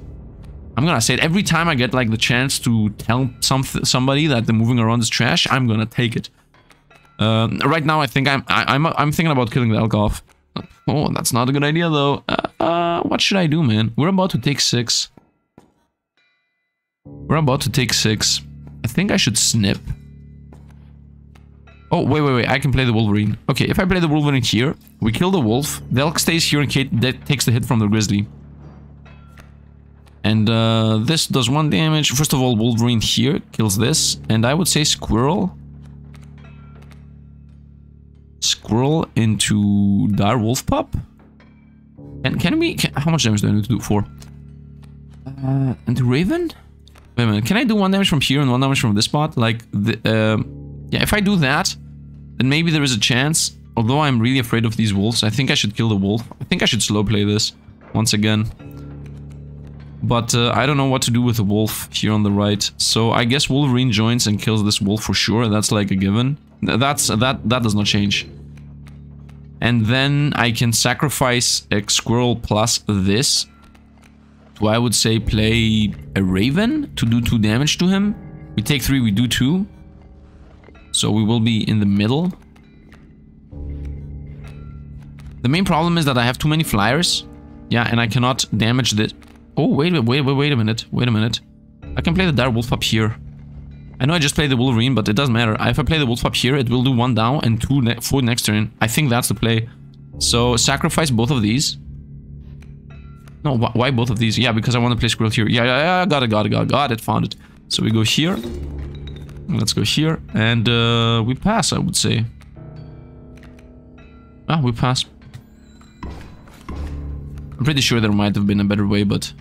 Speaker 1: I'm gonna say it every time I get like the chance to tell some somebody that the moving around is trash. I'm gonna take it. Uh, right now, I think I'm I, am i I'm thinking about killing the elk off. Oh, that's not a good idea though. Uh, uh, what should I do, man? We're about to take six. We're about to take six. I think I should snip. Oh, wait, wait, wait. I can play the Wolverine. Okay, if I play the Wolverine here, we kill the Wolf. Delk stays here and Kate that takes the hit from the Grizzly. And uh, this does one damage. First of all, Wolverine here kills this. And I would say Squirrel. Squirrel into Dire Wolf Pup. And can we... Can, how much damage do I need to do for? Uh, into Raven? Wait a minute. Can I do one damage from here and one damage from this spot? Like, the, uh, yeah, if I do that, then maybe there is a chance. Although I'm really afraid of these wolves, I think I should kill the wolf. I think I should slow play this once again. But uh, I don't know what to do with the wolf here on the right. So I guess Wolverine joins and kills this wolf for sure. That's like a given. That's that that does not change. And then I can sacrifice a squirrel plus this. To I would say play a raven to do two damage to him. We take three, we do two. So we will be in the middle. The main problem is that I have too many flyers. Yeah, and I cannot damage this. Oh, wait, wait, wait, wait a minute. Wait a minute. I can play the dire wolf up here. I know I just played the Wolverine, but it doesn't matter. If I play the Wolf up here, it will do one down and two ne for next turn. I think that's the play. So sacrifice both of these. No, wh why both of these? Yeah, because I want to play Squirrel here. Yeah, yeah, yeah, got it, got it, got it, got it, found it. So we go here. Let's go here. And uh, we pass, I would say. Ah, we pass. I'm pretty sure there might have been a better way, but...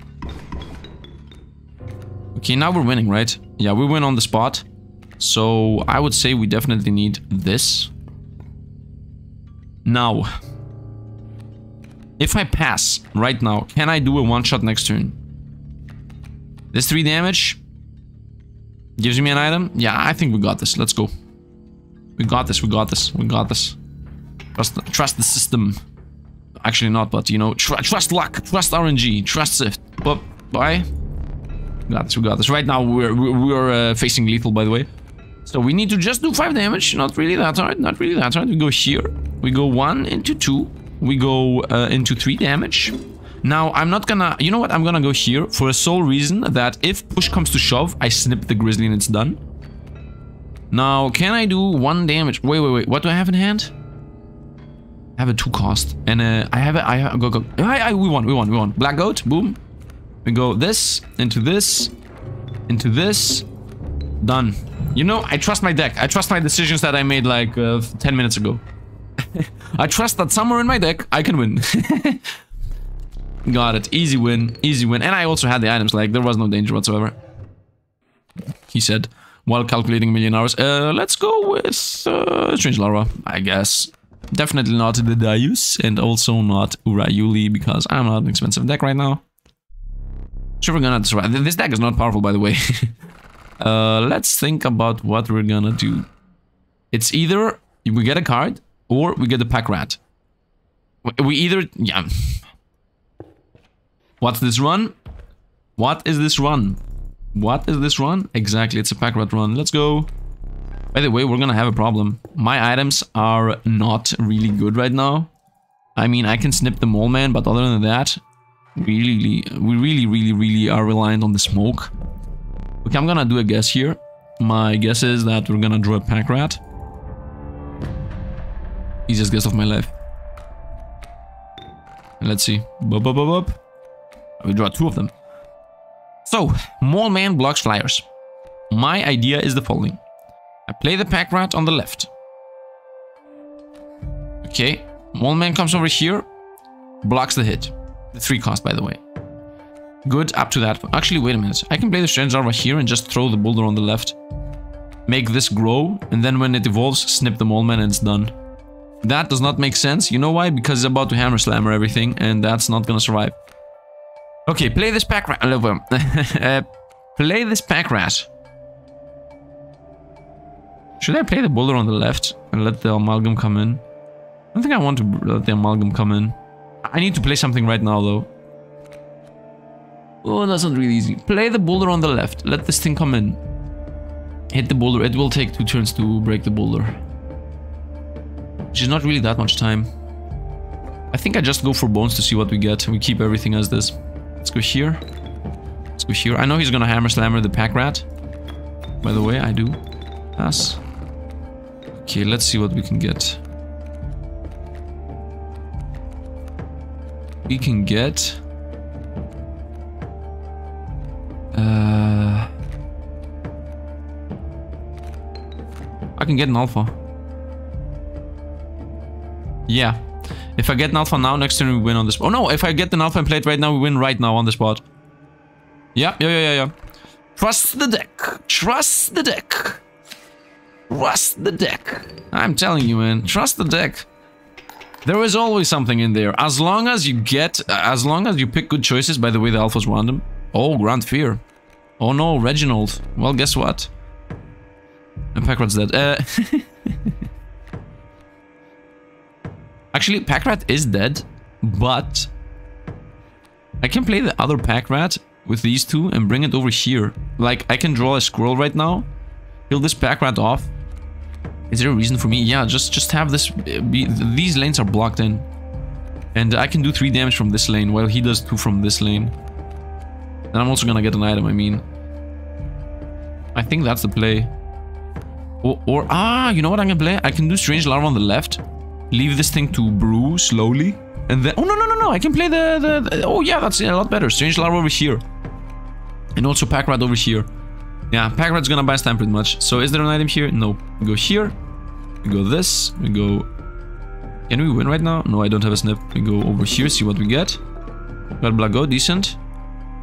Speaker 1: Okay, now we're winning, right? Yeah, we win on the spot. So I would say we definitely need this. Now, if I pass right now, can I do a one-shot next turn? This 3 damage gives me an item. Yeah, I think we got this. Let's go. We got this, we got this, we got this. Trust, trust the system. Actually not, but you know, tr trust luck, trust RNG, trust it. But, bye. We got this, we got this. Right now we're, we're uh, facing lethal, by the way. So we need to just do 5 damage. Not really that hard, not really that hard. We go here. We go 1 into 2. We go uh, into 3 damage. Now, I'm not gonna... You know what? I'm gonna go here for a sole reason that if push comes to shove, I snip the Grizzly and it's done. Now, can I do 1 damage? Wait, wait, wait. What do I have in hand? I have a 2 cost. And uh, I have a... I have, go, go. I, I, we won, we won, we won. Black Goat, boom. We go this, into this, into this. Done. You know, I trust my deck. I trust my decisions that I made like uh, 10 minutes ago. I trust that somewhere in my deck, I can win. [laughs] Got it. Easy win. Easy win. And I also had the items, like, there was no danger whatsoever. He said, while calculating million hours. Uh, let's go with uh, Strange Larva, I guess. Definitely not the Daus, and also not Urayuli, because I'm not an expensive deck right now. Sure, we're gonna survive. This deck is not powerful, by the way. [laughs] uh, let's think about what we're gonna do. It's either we get a card or we get a pack rat. We either... Yeah. What's this run? What is this run? What is this run? Exactly, it's a pack rat run. Let's go. By the way, we're gonna have a problem. My items are not really good right now. I mean, I can snip the mole man, but other than that, really, we really, really, really are reliant on the smoke. Okay, I'm gonna do a guess here. My guess is that we're gonna draw a pack rat. Easiest guess of my life. Let's see. Bup, bup, bup, bup. We draw two of them. So, Mole Man blocks flyers. My idea is the following. I play the pack rat on the left. Okay, Mole Man comes over here, blocks the hit. The 3 cost, by the way. Good up to that. Actually, wait a minute. I can play the Strange Larva here and just throw the Boulder on the left. Make this grow, and then when it evolves, snip the Mole Man and it's done. That does not make sense. You know why? Because it's about to Hammer Slammer everything, and that's not gonna survive. Okay, play this pack rat. [laughs] uh, play this pack rat. Should I play the Boulder on the left and let the Amalgam come in? I don't think I want to let the Amalgam come in. I need to play something right now, though. Oh, that's not really easy. Play the boulder on the left. Let this thing come in. Hit the boulder. It will take two turns to break the boulder. Which is not really that much time. I think I just go for bones to see what we get. We keep everything as this. Let's go here. Let's go here. I know he's gonna hammer slammer the pack rat. By the way, I do. Pass. Okay, let's see what we can get. We can get... Uh... I can get an alpha. Yeah. If I get an alpha now, next turn we win on this. Oh no, if I get an alpha and play it right now, we win right now on the spot. Yeah, yeah, yeah, yeah. Trust the deck. Trust the deck. Trust the deck. I'm telling you, man. Trust the deck. There is always something in there. As long as you get... As long as you pick good choices, by the way, the alpha's random. Oh, Grand Fear. Oh no, Reginald. Well, guess what? And Packrat's dead. Uh, [laughs] Actually, Packrat is dead, but... I can play the other Packrat with these two and bring it over here. Like, I can draw a squirrel right now, kill this Packrat off. Is there a reason for me? Yeah, just, just have this... Be, these lanes are blocked in. And I can do 3 damage from this lane, while he does 2 from this lane. And I'm also gonna get an item, I mean. I think that's the play. Or, or, ah, you know what I'm gonna play? I can do Strange Larva on the left. Leave this thing to brew slowly. And then, oh no, no, no, no, I can play the, the, the oh yeah, that's a lot better. Strange Larva over here. And also Packrat over here. Yeah, Packrat's gonna buy stamp pretty much. So is there an item here? No. We go here. We go this. We go... Can we win right now? No, I don't have a snip. We go over here, see what we get. Got Black Goat, decent.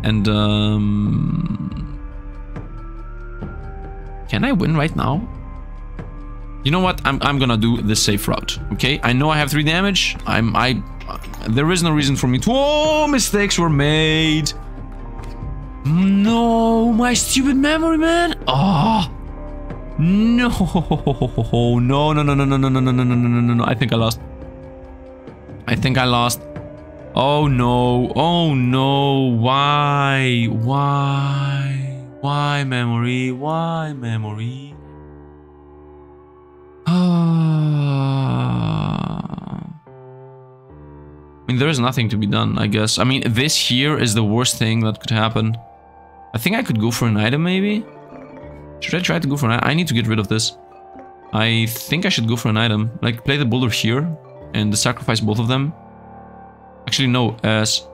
Speaker 1: And, um... Can I win right now? You know what? I'm, I'm gonna do the safe route, okay? I know I have 3 damage. I'm... I... There is no reason for me to... Oh, mistakes were made! No, my stupid memory, man! Oh! No! No, no, no, no, no, no, no, no, no, no, no, no, no, I think I lost. I think I lost. Oh no, oh no, why? Why? Why memory? Why memory? [sighs] I mean, there is nothing to be done, I guess. I mean, this here is the worst thing that could happen. I think I could go for an item, maybe? Should I try to go for an item? I need to get rid of this. I think I should go for an item. Like, play the boulder here and sacrifice both of them. Actually, no. As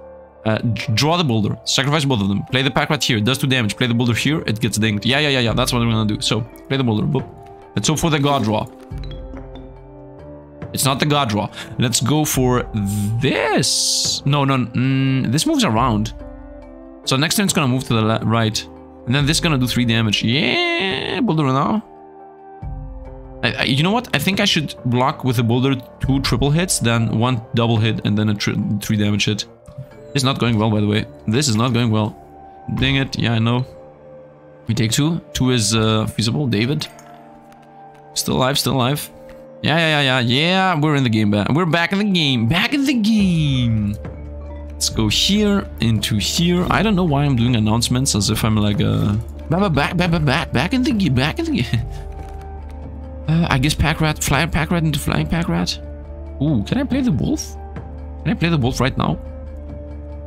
Speaker 1: uh, draw the boulder. Sacrifice both of them. Play the pack rat here. It does 2 damage. Play the boulder here. It gets dinged. Yeah, yeah, yeah, yeah. That's what I'm gonna do. So, play the boulder. Boop. Let's hope for the god draw. It's not the god draw. Let's go for this. No, no, mm, this moves around. So next turn it's gonna move to the right. And then this is gonna do 3 damage. Yeah, boulder now. I, I, you know what? I think I should block with the boulder two triple hits, then one double hit, and then a three damage hit. It's not going well, by the way. This is not going well. Dang it. Yeah, I know. We take two. Two is uh, feasible. David. Still alive, still alive. Yeah, yeah, yeah, yeah, yeah, we're in the game. Back. We're back in the game. Back in the game. Let's go here, into here. I don't know why I'm doing announcements as if I'm like a... Back, back, back, back, back in the game, back in the game. [laughs] Uh, I guess pack rat, flying pack rat into flying pack rat. Ooh, can I play the wolf? Can I play the wolf right now?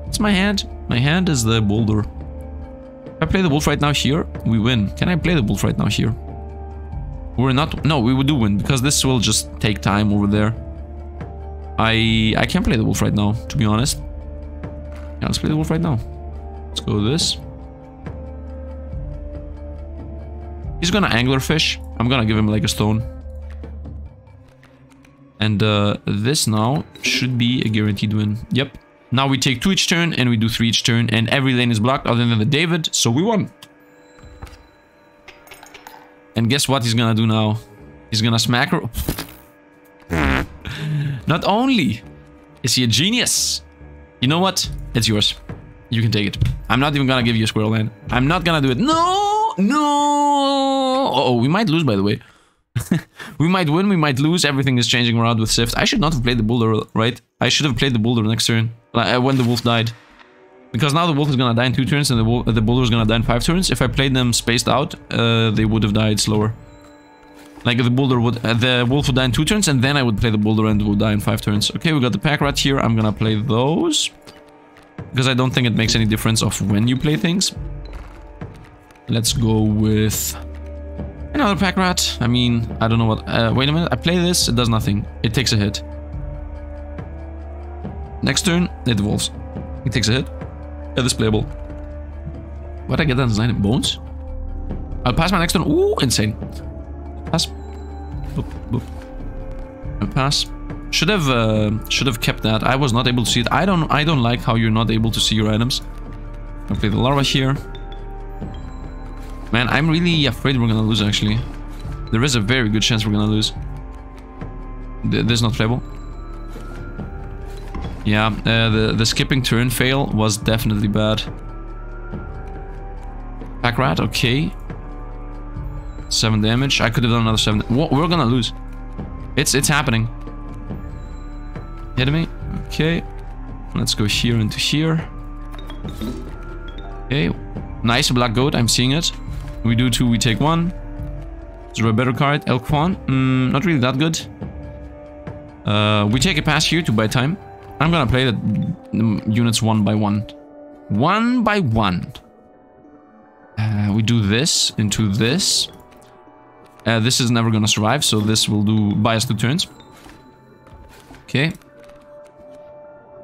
Speaker 1: It's my hand. My hand is the boulder. If I play the wolf right now here, we win. Can I play the wolf right now here? We're not... No, we would do win, because this will just take time over there. I I can't play the wolf right now, to be honest. Yeah, let's play the wolf right now. Let's go this. He's gonna anglerfish. I'm gonna give him like a stone. And uh, this now should be a guaranteed win. Yep. Now we take two each turn and we do three each turn and every lane is blocked other than the David, so we won. And guess what he's gonna do now? He's gonna smack her. [laughs] Not only is he a genius, you know what? It's yours. You can take it. I'm not even gonna give you a squirrel land. I'm not gonna do it. No! No! Uh oh, we might lose, by the way. [laughs] we might win, we might lose. Everything is changing around with Sifd. I should not have played the boulder, right? I should have played the boulder next turn. Like, uh, when the wolf died. Because now the wolf is gonna die in two turns and the, the boulder is gonna die in five turns. If I played them spaced out, uh, they would have died slower. Like the boulder would, uh, the wolf would die in two turns and then I would play the boulder and would die in five turns. Okay, we got the pack rat here. I'm gonna play those. Because I don't think it makes any difference of when you play things. Let's go with Another pack rat. I mean, I don't know what. Uh, wait a minute. I play this. It does nothing. It takes a hit. Next turn, it evolves. It takes a hit. It is playable. What I get that design bones? I'll pass my next turn. Ooh, insane. Pass. Boop, boop. I'll pass. Should have uh, should have kept that. I was not able to see it. I don't I don't like how you're not able to see your items. I'll play the larva here. Man, I'm really afraid we're gonna lose actually. There is a very good chance we're gonna lose. Th this is not playable. Yeah, uh, the, the skipping turn fail was definitely bad. Pack rat, okay. 7 damage. I could have done another 7. What? We're gonna lose. It's it's happening. Hit me. Okay. Let's go here into here. Okay. Nice black goat. I'm seeing it. We do two, we take one. Is there a better card? Elk Fawn? Mm, not really that good. Uh, we take a pass here to buy time. I'm gonna play the units one by one. One by one. Uh, we do this into this. Uh, this is never gonna survive, so this will do bias two turns. Okay.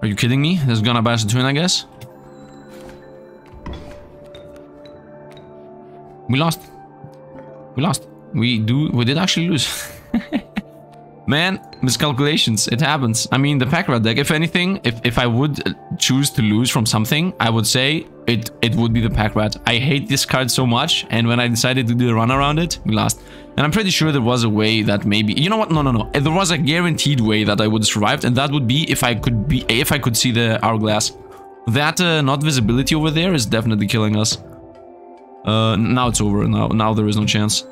Speaker 1: Are you kidding me? This is gonna bias a turn, I guess. We lost. We lost. We do. We did actually lose. [laughs] Man, miscalculations. It happens. I mean, the pack rat deck. If anything, if if I would choose to lose from something, I would say it it would be the pack rat. I hate this card so much, and when I decided to do the run around it, we lost. And I'm pretty sure there was a way that maybe you know what? No, no, no. There was a guaranteed way that I would have survived, and that would be if I could be if I could see the hourglass. That uh, not visibility over there is definitely killing us. Uh, now it's over. Now, now there is no chance.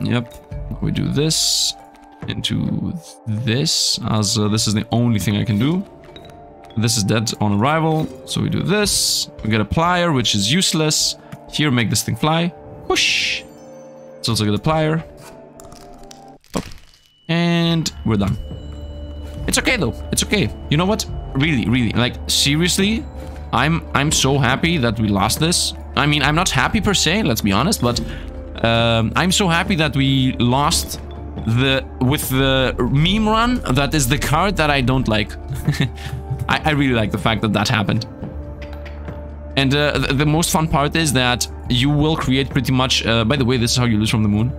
Speaker 1: Yep. We do this into this, as uh, this is the only thing I can do. This is dead on arrival, so we do this. We get a plier, which is useless. Here, make this thing fly. Whoosh! Let's also get a plier. And we're done. It's okay though. It's okay. You know what? Really, really, like seriously, I'm I'm so happy that we lost this. I mean, I'm not happy per se, let's be honest, but um, I'm so happy that we lost the with the meme run. That is the card that I don't like. [laughs] I, I, really like the fact that that happened. And uh, the, the, most fun part is that you will create pretty much... Uh, by the way, this is how you lose from the moon.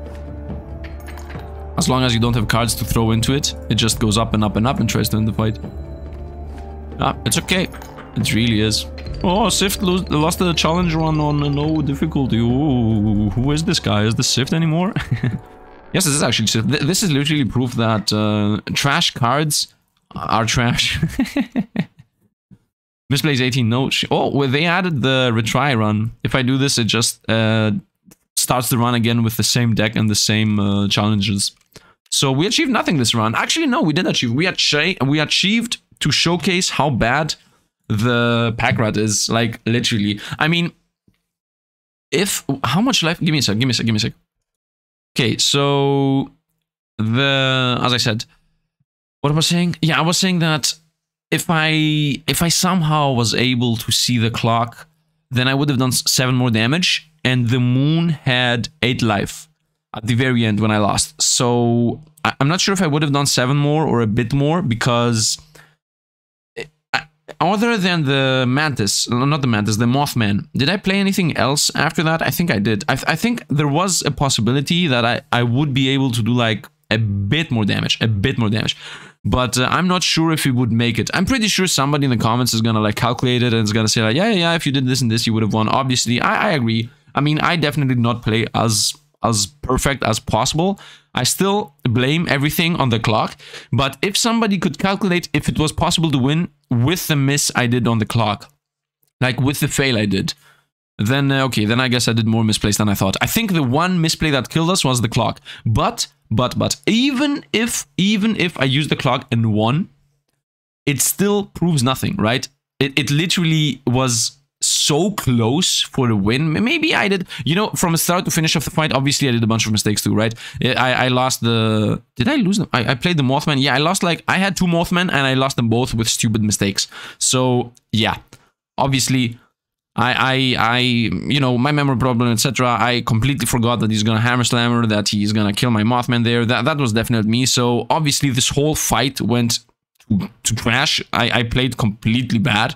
Speaker 1: As long as you don't have cards to throw into it, it just goes up and up and up and tries to end the fight. Ah, it's okay. It really is. Oh, Sifd lost the challenge run on no difficulty. Ooh, who is this guy? Is this Sifd anymore? [laughs] yes, this is actually. This is literally proof that uh, trash cards are trash. [laughs] Misplays 18, no. Oh, well, they added the retry run. If I do this, it just uh, starts the run again with the same deck and the same uh, challenges. So we achieved nothing this run. Actually, no, we didn't achieve. We, achi we achieved to showcase how bad the pack rat is like literally. I mean, if how much life? Give me a sec. Give me a sec. Give me a sec. Okay, so the as I said, what I was saying? Yeah, I was saying that if I if I somehow was able to see the clock, then I would have done seven more damage, and the moon had eight life at the very end when I lost. So I'm not sure if I would have done seven more or a bit more because other than the Mantis, not the Mantis, the Mothman, did I play anything else after that? I think I did. I, th I think there was a possibility that I, I would be able to do like a bit more damage, a bit more damage. But uh, I'm not sure if he would make it. I'm pretty sure somebody in the comments is gonna like calculate it and is gonna say like, yeah, yeah, yeah, if you did this and this, you would have won. Obviously, I, I agree. I mean, I definitely did not play as as perfect as possible. I still blame everything on the clock, but if somebody could calculate if it was possible to win with the miss I did on the clock, like with the fail I did, then uh, okay, then I guess I did more misplays than I thought. I think the one misplay that killed us was the clock. But, but, but, even if, even if I used the clock and won, it still proves nothing, right? It, it literally was so close for the win. Maybe I did, you know, from start to finish of the fight, obviously I did a bunch of mistakes too, right? I, I lost the, did I lose them? I, I played the Mothman. Yeah, I lost like, I had two Mothman and I lost them both with stupid mistakes. So yeah, obviously I, I, I, you know, my memory problem, etc. I completely forgot that he's gonna hammer slammer, that he's gonna kill my Mothman there. That that was definitely me. So obviously this whole fight went to, to trash. I, I played completely bad.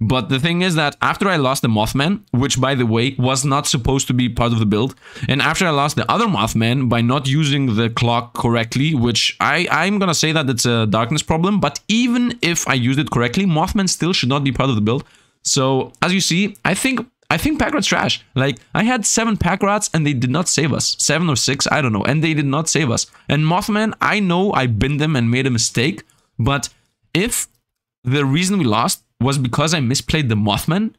Speaker 1: But the thing is that after I lost the Mothman, which by the way was not supposed to be part of the build, and after I lost the other Mothman by not using the clock correctly, which I, I'm gonna say that it's a darkness problem, but even if I used it correctly, Mothman still should not be part of the build. So as you see, I think I think pack rat's trash. Like I had seven pack rats and they did not save us. Seven or six, I don't know, and they did not save us. And Mothman, I know I binned them and made a mistake, but if the reason we lost was because I misplayed the Mothman,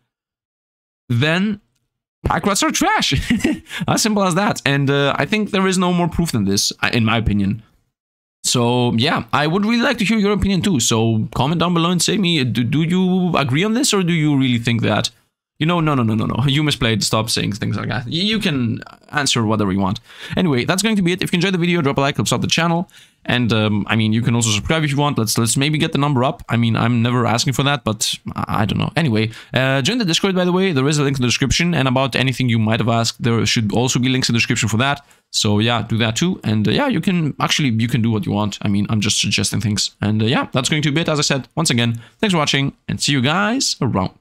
Speaker 1: then pack rats are trash. [laughs] as simple as that. And uh, I think there is no more proof than this, in my opinion. So yeah, I would really like to hear your opinion too. So comment down below and say me, do, do you agree on this or do you really think that you know, no, no, no, no, no. You misplayed. Stop saying things like that. You can answer whatever you want. Anyway, that's going to be it. If you enjoyed the video, drop a like, out the channel. And um, I mean, you can also subscribe if you want. Let's let's maybe get the number up. I mean, I'm never asking for that, but I don't know. Anyway, uh, join the Discord, by the way. There is a link in the description. And about anything you might have asked, there should also be links in the description for that. So yeah, do that too. And uh, yeah, you can actually, you can do what you want. I mean, I'm just suggesting things. And uh, yeah, that's going to be it. As I said, once again, thanks for watching and see you guys around.